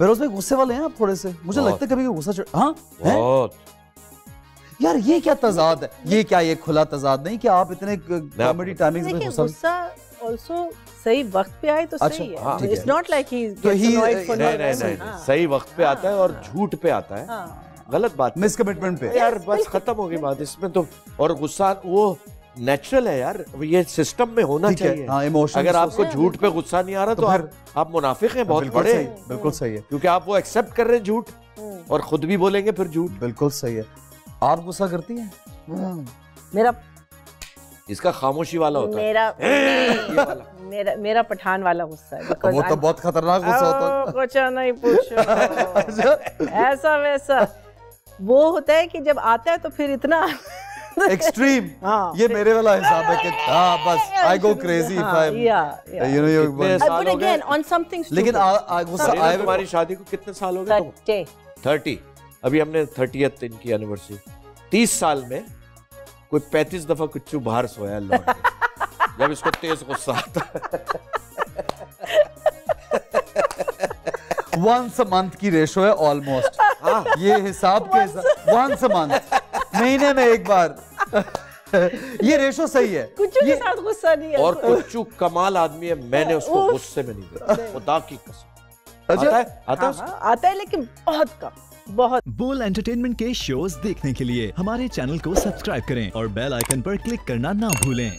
Bureaus भाई गुस्से वाले हैं आप थोड़े से। मुझे लगता है कभी गुस्सा चढ़ हाँ? यार ये क्या तजाद है? ये क्या ये खुला तजाद नहीं कि आप इतने कॉमेडी टाइमिंग्स में गुस्सा गुस्सा सही वक्त पे आए तो अच्छा, सही है। हाँ, इट्स है। नॉट लाइक ही तो नहीं नहीं नहीं नहीं, सही वक्त पे आता है और झूठ पे आता है। हाँ। गलत बात है। मिस कमिटमेंट पे। यार बस खत्म हो गई बात इसमें तो और गुस्सा वो नेचुरल है यार ये सिस्टम में होना चाहिए। हाँ इमोशन अगर आपको झूठ पे गुस्सा नहीं आ रहा तो, तो आप आप मुनाफिक हैं बहुत बड़े बिल्कुल सही है। क्योंकि आप वो एक्सेप्ट कर रहे हैं झूठ हम्म। और खुद भी बोलेंगे फिर झूठ। बिल्कुल सही है। आप गुस्सा करती हैं? मेरा इसका खामोशी वाला होता मेरा ये वाला। मेरा मेरा पठान वाला गुस्सा है वो तो बहुत खतरनाक गुस्सा होता ओ, कुछ नहीं पूछो। ऐसा वैसा। वो होता है कि जब आता है तो फिर इतना है एक्सट्रीम हाँ. ये मेरे वाला हिसाब है कि हाँ बस I go crazy if I. You know you गए? again, on something लेकिन गुस्सा तुम्हारी शादी को कितने साल हो गए. थर्टी अभी हमने थर्टियथ इनकी एनिवर्सरी तीस साल में कोई पैंतीस दफ़ा कुछ बाहर सोया के। जब इसको तेज गुस्सा आता। वंस अ मंथ की रेशो है ऑलमोस्ट हाँ। ये हिसाब के हिसाब वंस अ मंथ महीने में एक बार। ये रेशो सही है। कुछ के ये साथ गुस्सा नहीं है। और कुछ कमाल आदमी है मैंने उसको गुस्से में नहीं देखा। खुदा की कसम। अच्छा। आता है? आता है हाँ, उसको? हाँ, आता है लेकिन बहुत कम बहुत। बोल एंटरटेनमेंट के शोज़ देखने के लिए हमारे चैनल को सब्सक्राइब करें और बेल आइकन पर क्लिक करना ना भूलें।